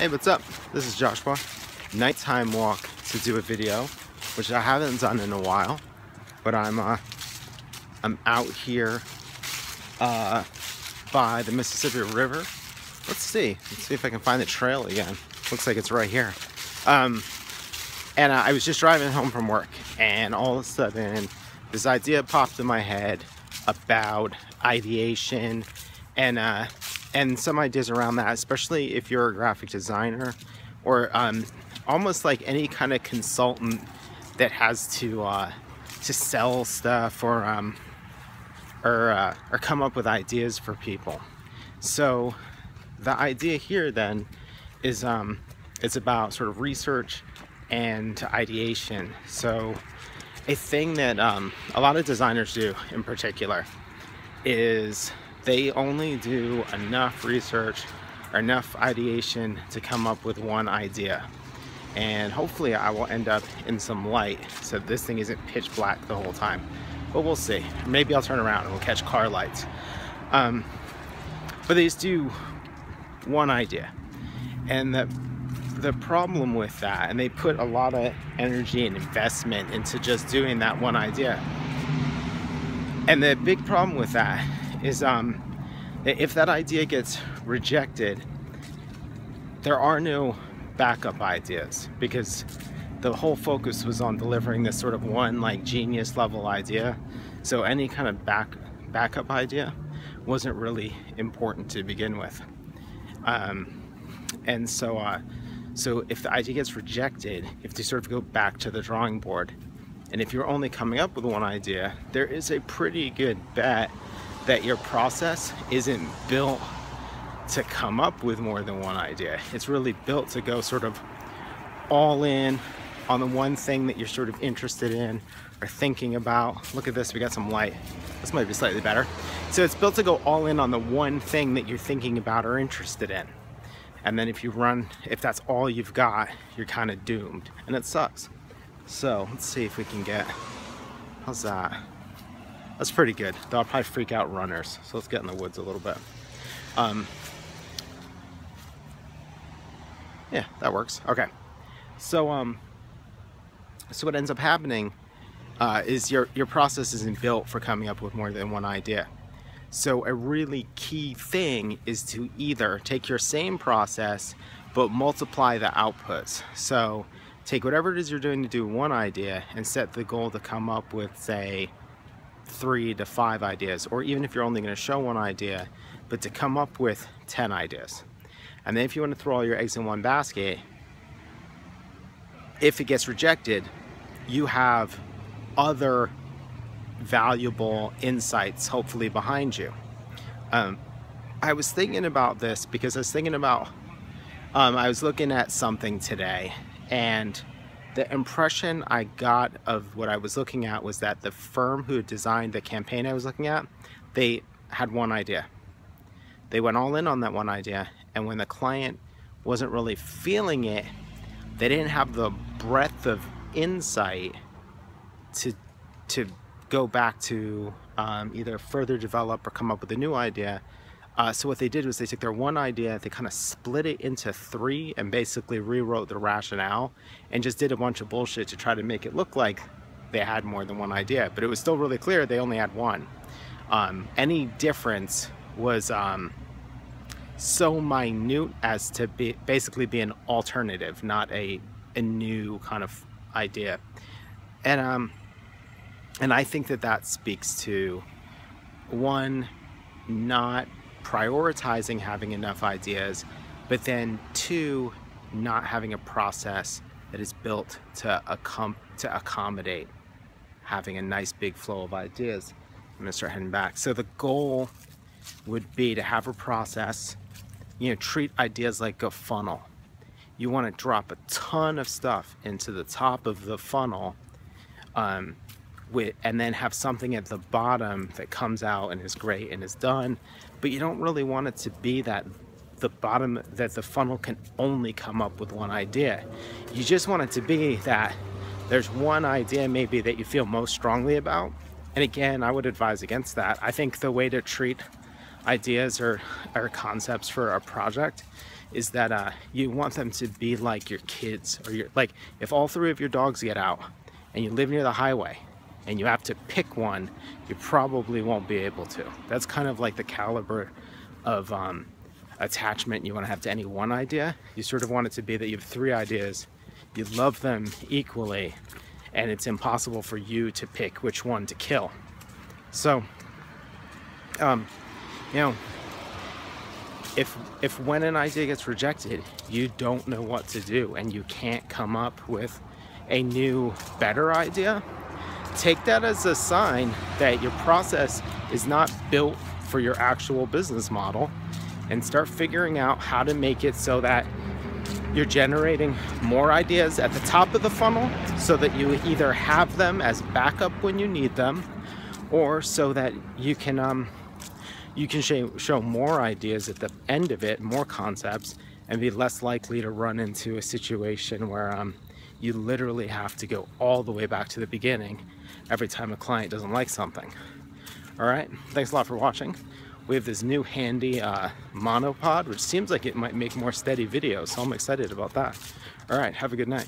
Hey, what's up? This is Joshua. Nighttime walk to do a video, which I haven't done in a while, but I'm uh, I'm out here uh, by the Mississippi River. Let's see. Let's see if I can find the trail again. Looks like it's right here. Um, and I was just driving home from work, and all of a sudden, this idea popped in my head about ideation and uh, and some ideas around that, especially if you're a graphic designer or um, almost like any kind of consultant that has to uh, to sell stuff or um, or uh, or come up with ideas for people. So the idea here then is um, it's about sort of research and ideation. So a thing that um, a lot of designers do in particular is they only do enough research or enough ideation to come up with one idea. And hopefully I will end up in some light so this thing isn't pitch black the whole time. But we'll see. Maybe I'll turn around and we'll catch car lights. Um, but they just do one idea. And the, the problem with that, and they put a lot of energy and investment into just doing that one idea. And the big problem with that is um, if that idea gets rejected, there are no backup ideas because the whole focus was on delivering this sort of one like genius level idea. So any kind of back backup idea wasn't really important to begin with. Um, and so, uh, so if the idea gets rejected, you to sort of go back to the drawing board. And if you're only coming up with one idea, there is a pretty good bet that your process isn't built to come up with more than one idea. It's really built to go sort of all in on the one thing that you're sort of interested in or thinking about. Look at this, we got some light. This might be slightly better. So it's built to go all in on the one thing that you're thinking about or interested in. And then if you run, if that's all you've got, you're kind of doomed. And it sucks. So let's see if we can get, how's that? That's pretty good. That'll probably freak out runners. So let's get in the woods a little bit. Um, yeah, that works. Okay. So, um, so what ends up happening uh, is your, your process isn't built for coming up with more than one idea. So a really key thing is to either take your same process but multiply the outputs. So take whatever it is you're doing to do one idea and set the goal to come up with say three to five ideas, or even if you're only going to show one idea, but to come up with 10 ideas. And then if you want to throw all your eggs in one basket, if it gets rejected, you have other valuable insights hopefully behind you. Um, I was thinking about this because I was thinking about, um, I was looking at something today and the impression I got of what I was looking at was that the firm who designed the campaign I was looking at, they had one idea. They went all in on that one idea, and when the client wasn't really feeling it, they didn't have the breadth of insight to to go back to um, either further develop or come up with a new idea uh, so what they did was they took their one idea, they kind of split it into three and basically rewrote the rationale and just did a bunch of bullshit to try to make it look like they had more than one idea. But it was still really clear they only had one. Um, any difference was um, so minute as to be basically be an alternative, not a, a new kind of idea. And um, and I think that that speaks to one, not prioritizing having enough ideas, but then two, not having a process that is built to, accom to accommodate having a nice big flow of ideas. I'm gonna start heading back. So the goal would be to have a process, you know, treat ideas like a funnel. You wanna drop a ton of stuff into the top of the funnel um, with, and then have something at the bottom that comes out and is great and is done but you don't really want it to be that the bottom that the funnel can only come up with one idea. You just want it to be that there's one idea maybe that you feel most strongly about. And again I would advise against that. I think the way to treat ideas or, or concepts for a project is that uh, you want them to be like your kids or your like if all three of your dogs get out and you live near the highway and you have to pick one you probably won't be able to. That's kind of like the caliber of um, attachment you want to have to any one idea. You sort of want it to be that you have three ideas you love them equally and it's impossible for you to pick which one to kill. So um, you know if if when an idea gets rejected you don't know what to do and you can't come up with a new better idea take that as a sign that your process is not built for your actual business model and start figuring out how to make it so that you're generating more ideas at the top of the funnel so that you either have them as backup when you need them or so that you can um, you can show, show more ideas at the end of it, more concepts, and be less likely to run into a situation where um, you literally have to go all the way back to the beginning every time a client doesn't like something. All right, thanks a lot for watching. We have this new handy uh, monopod, which seems like it might make more steady videos, so I'm excited about that. All right, have a good night.